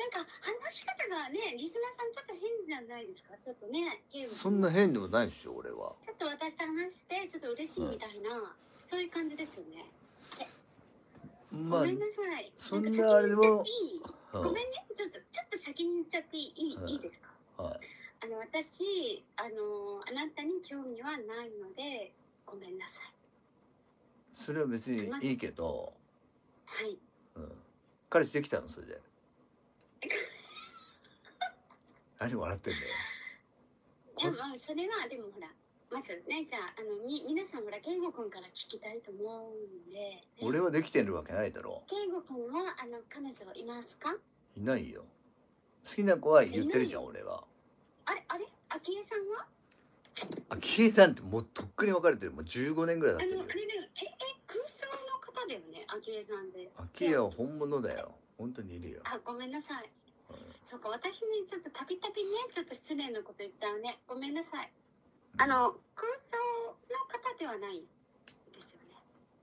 なんか話し方がねリスナーさんちょっと変じゃないですか？ちょっとねそんな変でもないでしょ俺は。ちょっと私と話してちょっと嬉しいみたいな、そういう感じですよね、まあごめんなさい。そんなあれでもごめんね。ちょっとちょっと先に言っちゃっていい？いい,、うん。いいですか？はい。あの私あのあなたに興味はないのでごめんなさい。それは別にいいけど、はい。うん、彼氏できたの？それで何笑ってんだよ。いやまあそれはでもほらまずねじゃああのみ皆さんほら圭吾君から聞きたいと思うんで、ね、俺はできてるわけないだろ。圭吾君はあの彼女いますか？いないよ。好きな子は言ってるじゃん俺は。あれ？あれ昭恵さんは？あ消えたんてもうとっくに別れてる。もう15年ぐらいあ経ってるよ。のあれだよ。ええ空想の方だよね昭恵さんで。秋江は本物だよ。本当にいるよ、あごめんなさい。うんそうか私ねちょっとたびたびねちょっと失礼なこと言っちゃうね。ごめんなさい。あの空想の方ではないですよね。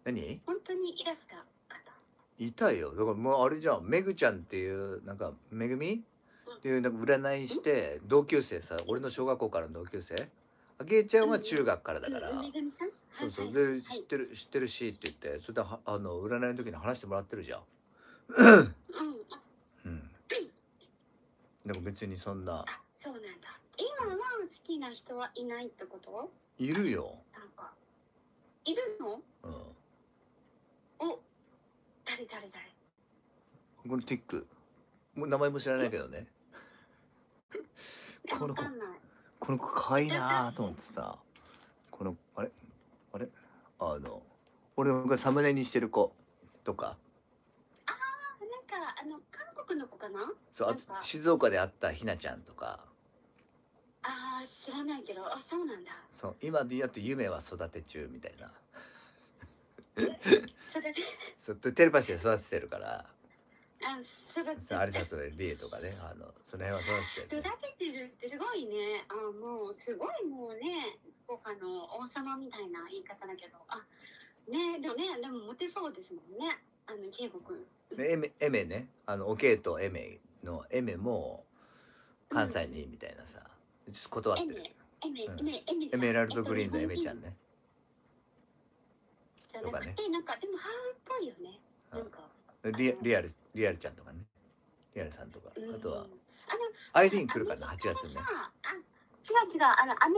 何？本当にいらした方。いたよ。だからもうあれじゃんめぐちゃんっていうなんかめぐみ？っていうなんか占いして同級生さ俺の小学校からの同級生？あきえちゃんは中学からだから、うんめぐみさんそうそうはいではい知ってる知ってるしって言ってそれではあの占いの時に話してもらってるじゃんだから別にそんな。あそうなんだ。今は好きな人はいないってこと？いるよ、なんか。いるの？うん、お誰誰誰？このティック。もう名前も知らないけどね。え この子。わかんない。この子可愛いなと思ってさ。このあれ？あれ？あの俺がサムネにしてる子とかあの韓国の子かな？そうあと静岡で会ったひなちゃんとか。あー知らないけど。あそうなんだ。そう今でやっと夢は育て中みたいな。それで？そうテレパシーで育ててるから。あそれで？そう有里リエとかねあのその辺は育ててる。育ててるってすごいね。あもうすごいもうねあの王様みたいな言い方だけど。あねでもねでもモテそうですもんねあの圭吾君。でエメエメね。あのオケイとエメのエメも関西にみたいなさ。ちょっと断ってる。エメエメうん。エメエメちゃん。エメラルドグリーンのエメちゃんね。じゃなくて、となんかでもハーフっぽいよね。うん。なんか。リアリアルリアルちゃんとかね。リアルさんとか。うん。あとは。あのアイリーン来るからな8月ね。違う違う。あのアメ